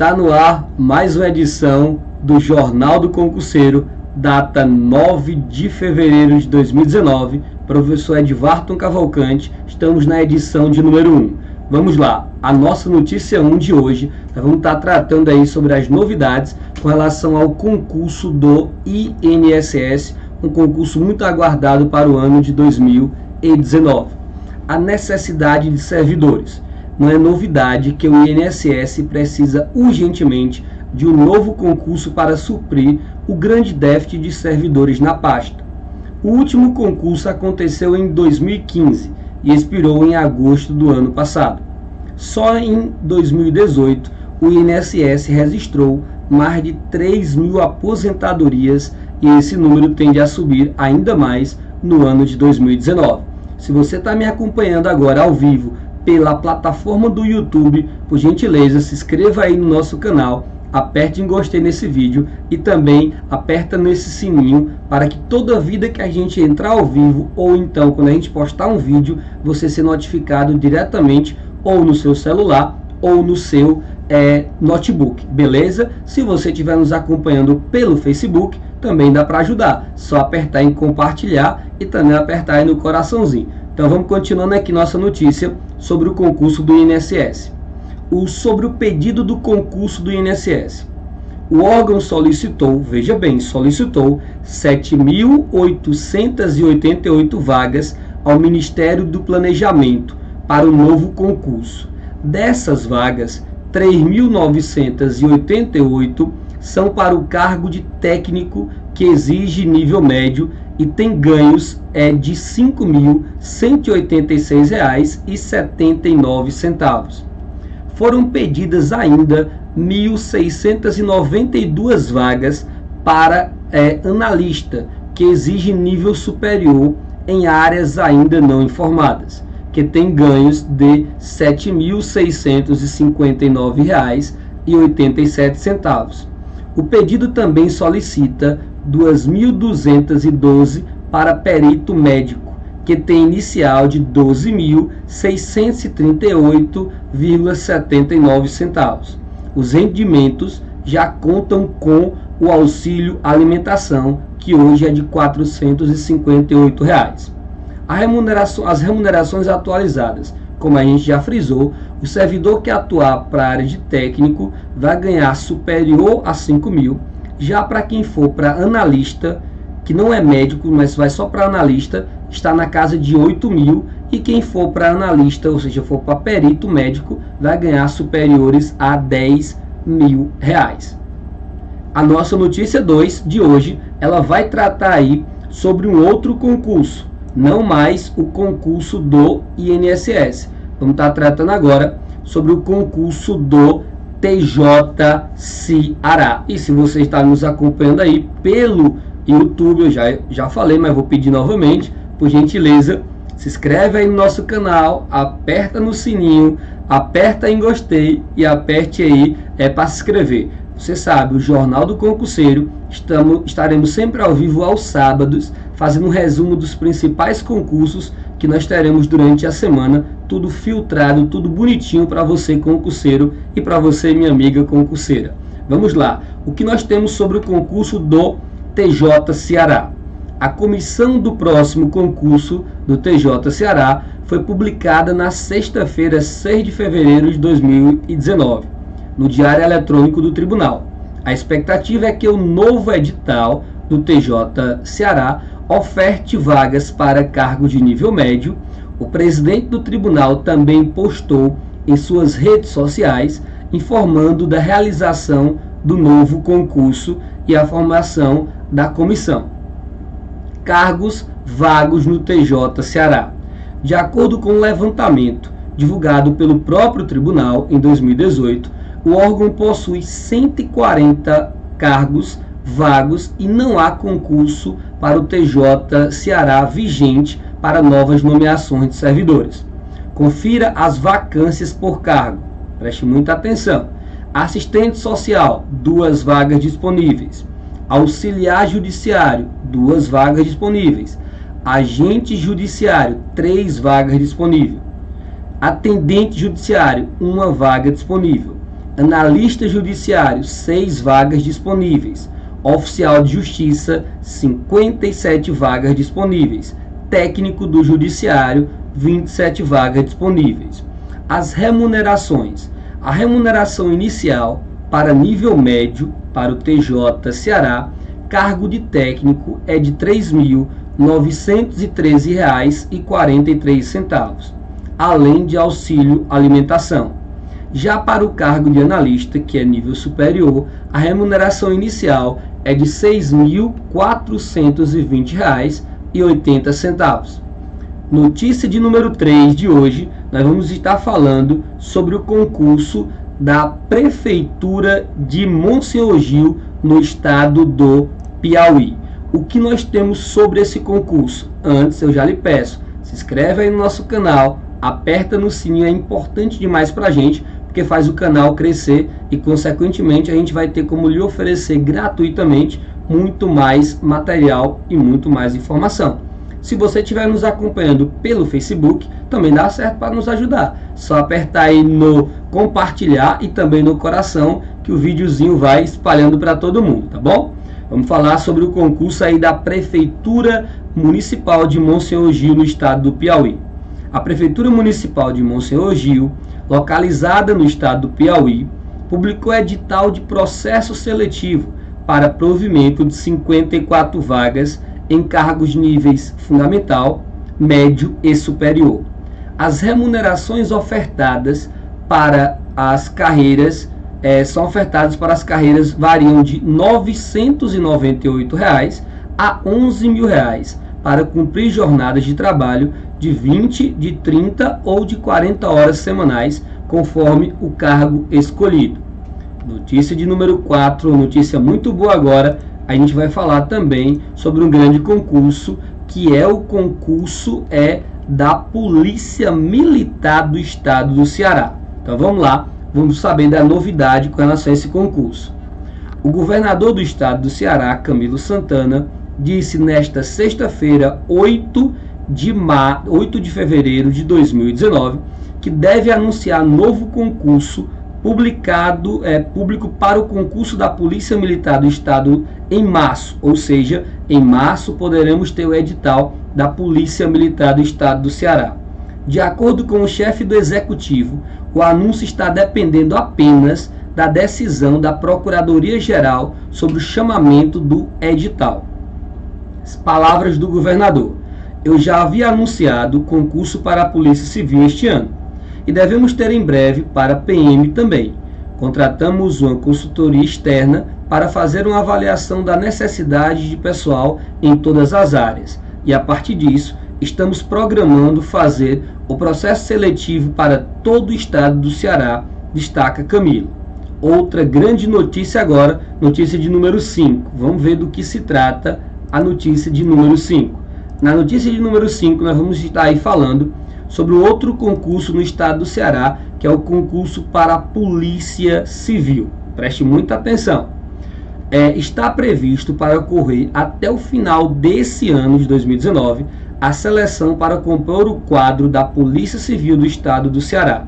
Está no ar mais uma edição do Jornal do Concurseiro, data 9 de fevereiro de 2019. Professor Edvarton Cavalcante, estamos na edição de número 1. Vamos lá, a nossa notícia 1 de hoje, nós vamos estar tratando aí sobre as novidades com relação ao concurso do INSS, um concurso muito aguardado para o ano de 2019. A necessidade de servidores não é novidade que o INSS precisa urgentemente de um novo concurso para suprir o grande déficit de servidores na pasta. O último concurso aconteceu em 2015 e expirou em agosto do ano passado. Só em 2018, o INSS registrou mais de 3 mil aposentadorias e esse número tende a subir ainda mais no ano de 2019. Se você está me acompanhando agora ao vivo pela plataforma do YouTube, por gentileza, se inscreva aí no nosso canal, aperte em gostei nesse vídeo e também aperta nesse sininho para que toda vida que a gente entrar ao vivo ou então quando a gente postar um vídeo, você ser notificado diretamente ou no seu celular ou no seu é, notebook, beleza? Se você estiver nos acompanhando pelo Facebook, também dá para ajudar. Só apertar em compartilhar e também apertar aí no coraçãozinho. Então vamos continuando aqui nossa notícia sobre o concurso do INSS. O, sobre o pedido do concurso do INSS. O órgão solicitou, veja bem, solicitou 7.888 vagas ao Ministério do Planejamento para o novo concurso. Dessas vagas, 3.988 são para o cargo de técnico que exige nível médio e tem ganhos é, de R$ 5.186,79. Foram pedidas ainda 1.692 vagas para é, analista, que exige nível superior em áreas ainda não informadas, que tem ganhos de R$ 7.659,87 o pedido também solicita 2.212 para perito médico, que tem inicial de 12.638,79 centavos. Os rendimentos já contam com o auxílio alimentação, que hoje é de 458 reais. Remuneração, as remunerações atualizadas como a gente já frisou, o servidor que atuar para a área de técnico vai ganhar superior a 5 mil. Já para quem for para analista, que não é médico, mas vai só para analista, está na casa de 8 mil. E quem for para analista, ou seja, for para perito médico, vai ganhar superiores a 10 mil reais. A nossa notícia 2 de hoje, ela vai tratar aí sobre um outro concurso, não mais o concurso do INSS. Vamos estar tratando agora sobre o concurso do TJ Ceará. E se você está nos acompanhando aí pelo YouTube, eu já, já falei, mas vou pedir novamente, por gentileza, se inscreve aí no nosso canal, aperta no sininho, aperta em gostei e aperte aí é, para se inscrever. Você sabe, o Jornal do Concurseiro, estamos, estaremos sempre ao vivo aos sábados, fazendo um resumo dos principais concursos que nós teremos durante a semana, tudo filtrado, tudo bonitinho para você concurseiro e para você minha amiga concurseira. Vamos lá, o que nós temos sobre o concurso do TJ Ceará? A comissão do próximo concurso do TJ Ceará foi publicada na sexta-feira, 6 de fevereiro de 2019 no Diário Eletrônico do Tribunal. A expectativa é que o novo edital do TJ Ceará oferte vagas para cargo de nível médio. O presidente do tribunal também postou em suas redes sociais informando da realização do novo concurso e a formação da comissão. Cargos vagos no TJ Ceará. De acordo com o levantamento divulgado pelo próprio tribunal em 2018, o órgão possui 140 cargos vagos e não há concurso para o TJ Ceará vigente para novas nomeações de servidores. Confira as vacâncias por cargo. Preste muita atenção. Assistente social, duas vagas disponíveis. Auxiliar judiciário, duas vagas disponíveis. Agente judiciário, três vagas disponíveis. Atendente judiciário, uma vaga disponível Analista judiciário, 6 vagas disponíveis. Oficial de justiça, 57 vagas disponíveis. Técnico do judiciário, 27 vagas disponíveis. As remunerações. A remuneração inicial para nível médio para o TJ Ceará, cargo de técnico é de R$ 3.913,43, além de auxílio alimentação. Já para o cargo de analista, que é nível superior, a remuneração inicial é de R$ 6.420,80. Notícia de número 3 de hoje, nós vamos estar falando sobre o concurso da Prefeitura de Monsenhor Gil, no estado do Piauí. O que nós temos sobre esse concurso? Antes, eu já lhe peço, se inscreve aí no nosso canal, aperta no sininho, é importante demais para a gente, porque faz o canal crescer e, consequentemente, a gente vai ter como lhe oferecer gratuitamente muito mais material e muito mais informação. Se você estiver nos acompanhando pelo Facebook, também dá certo para nos ajudar. Só apertar aí no compartilhar e também no coração que o videozinho vai espalhando para todo mundo, tá bom? Vamos falar sobre o concurso aí da Prefeitura Municipal de Monsenhor Gil, no estado do Piauí. A Prefeitura Municipal de Monsenhor Gil localizada no estado do Piauí, publicou edital de processo seletivo para provimento de 54 vagas em cargos níveis fundamental, médio e superior. As remunerações ofertadas para as carreiras é, são ofertadas para as carreiras variam de 998 reais a 11 mil reais para cumprir jornadas de trabalho de 20, de 30 ou de 40 horas semanais, conforme o cargo escolhido. Notícia de número 4, notícia muito boa agora, a gente vai falar também sobre um grande concurso, que é o concurso é da Polícia Militar do Estado do Ceará. Então vamos lá, vamos saber da novidade com relação a esse concurso. O governador do estado do Ceará, Camilo Santana, disse nesta sexta-feira, 8 de, mar... 8 de fevereiro de 2019, que deve anunciar novo concurso publicado é, público para o concurso da Polícia Militar do Estado em março, ou seja, em março poderemos ter o edital da Polícia Militar do Estado do Ceará. De acordo com o chefe do executivo, o anúncio está dependendo apenas da decisão da Procuradoria-Geral sobre o chamamento do edital. As palavras do governador. Eu já havia anunciado concurso para a Polícia Civil este ano e devemos ter em breve para a PM também. Contratamos uma consultoria externa para fazer uma avaliação da necessidade de pessoal em todas as áreas e a partir disso estamos programando fazer o processo seletivo para todo o estado do Ceará, destaca Camilo. Outra grande notícia agora, notícia de número 5. Vamos ver do que se trata a notícia de número 5. Na notícia de número 5, nós vamos estar aí falando sobre outro concurso no estado do Ceará, que é o concurso para a Polícia Civil. Preste muita atenção. É, está previsto para ocorrer até o final desse ano de 2019 a seleção para compor o quadro da Polícia Civil do Estado do Ceará.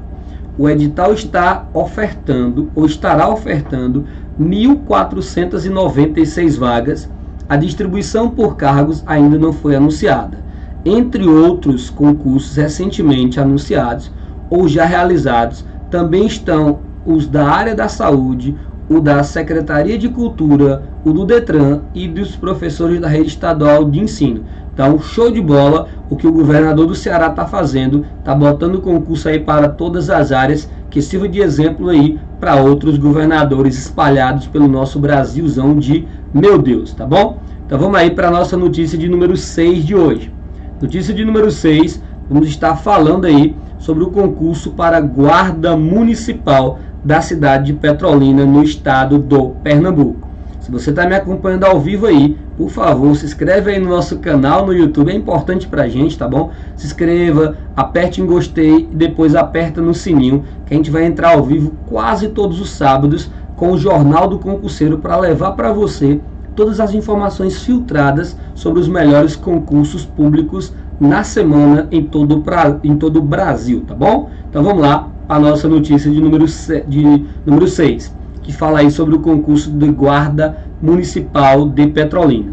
O edital está ofertando ou estará ofertando 1.496 vagas a distribuição por cargos ainda não foi anunciada. Entre outros concursos recentemente anunciados ou já realizados, também estão os da área da saúde, o da Secretaria de Cultura, o do Detran e dos professores da rede estadual de ensino. Então, show de bola o que o governador do Ceará está fazendo, está botando concurso aí para todas as áreas, que sirva de exemplo aí para outros governadores espalhados pelo nosso Brasilzão de meu Deus, tá bom? Então vamos aí para a nossa notícia de número 6 de hoje. Notícia de número 6, vamos estar falando aí sobre o concurso para guarda municipal da cidade de Petrolina, no estado do Pernambuco. Se você está me acompanhando ao vivo aí, por favor, se inscreve aí no nosso canal no YouTube, é importante para a gente, tá bom? Se inscreva, aperte em gostei e depois aperta no sininho, que a gente vai entrar ao vivo quase todos os sábados com o Jornal do Concurseiro para levar para você todas as informações filtradas sobre os melhores concursos públicos na semana em todo, pra, em todo o Brasil, tá bom? Então vamos lá a nossa notícia de número, de número 6, que fala aí sobre o concurso de guarda municipal de Petrolina.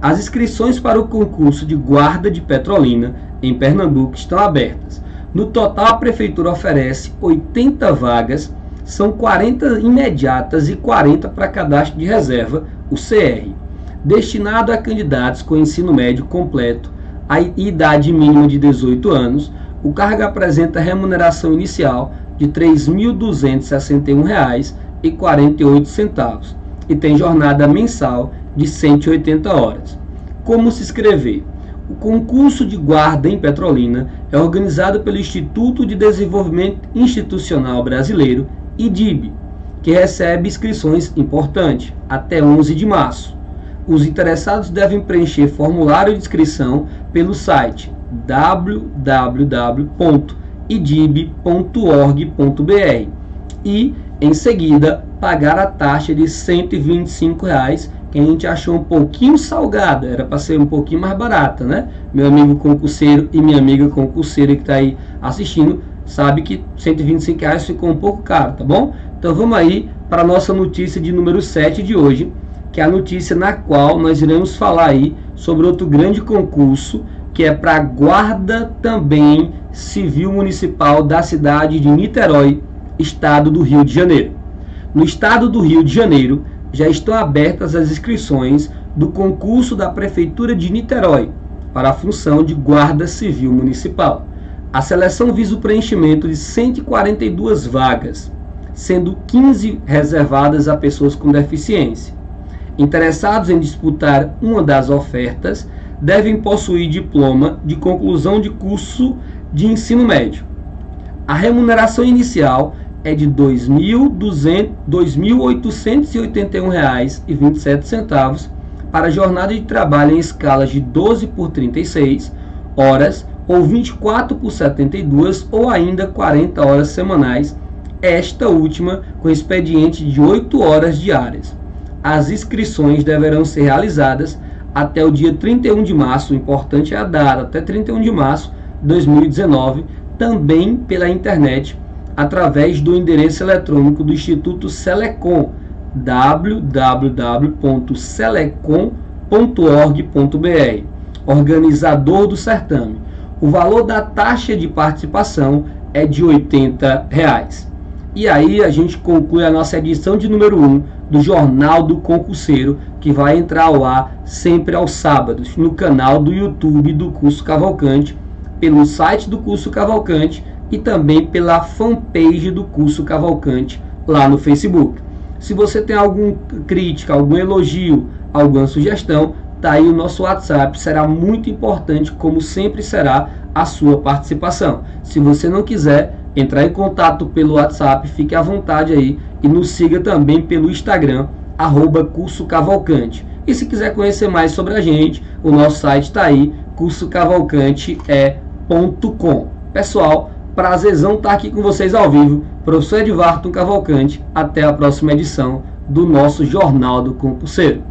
As inscrições para o concurso de guarda de Petrolina em Pernambuco estão abertas. No total, a prefeitura oferece 80 vagas, são 40 imediatas e 40 para cadastro de reserva, o CR, destinado a candidatos com ensino médio completo, a idade mínima de 18 anos. O cargo apresenta remuneração inicial de R$ 3.261,48 e tem jornada mensal de 180 horas. Como se inscrever? O concurso de guarda em Petrolina é organizado pelo Instituto de Desenvolvimento Institucional Brasileiro, IDIB, que recebe inscrições importantes até 11 de março. Os interessados devem preencher formulário de inscrição pelo site www.idib.org.br e, em seguida, pagar a taxa de 125 reais que a gente achou um pouquinho salgada, era para ser um pouquinho mais barata, né? Meu amigo concurseiro e minha amiga concurseira que está aí assistindo sabe que 125 reais ficou um pouco caro, tá bom? Então vamos aí para a nossa notícia de número 7 de hoje, que é a notícia na qual nós iremos falar aí sobre outro grande concurso que é para a guarda também civil municipal da cidade de Niterói, estado do Rio de Janeiro. No estado do Rio de Janeiro, já estão abertas as inscrições do concurso da Prefeitura de Niterói para a função de Guarda Civil Municipal. A seleção visa o preenchimento de 142 vagas, sendo 15 reservadas a pessoas com deficiência. Interessados em disputar uma das ofertas devem possuir diploma de conclusão de curso de ensino médio. A remuneração inicial é de R$ 2.881,27 para jornada de trabalho em escalas de 12 por 36 horas ou 24 por 72 ou ainda 40 horas semanais, esta última com expediente de 8 horas diárias. As inscrições deverão ser realizadas até o dia 31 de março, importante é a data, até 31 de março de 2019, também pela internet através do endereço eletrônico do Instituto Selecom www.selecom.org.br, organizador do certame. O valor da taxa de participação é de 80 reais. E aí a gente conclui a nossa edição de número 1 do Jornal do Concurseiro, que vai entrar ao ar sempre aos sábados no canal do YouTube do Curso Cavalcante, pelo site do Curso Cavalcante e também pela fanpage do curso Cavalcante lá no Facebook. Se você tem alguma crítica, algum elogio, alguma sugestão, tá aí o nosso WhatsApp, será muito importante, como sempre será, a sua participação. Se você não quiser entrar em contato pelo WhatsApp, fique à vontade aí e nos siga também pelo Instagram, arroba Curso Cavalcante. E se quiser conhecer mais sobre a gente, o nosso site está aí, cursocavalcante.com. Pessoal, Prazerzão estar aqui com vocês ao vivo. Professor Edvarton Cavalcante. Até a próxima edição do nosso Jornal do Concurseiro.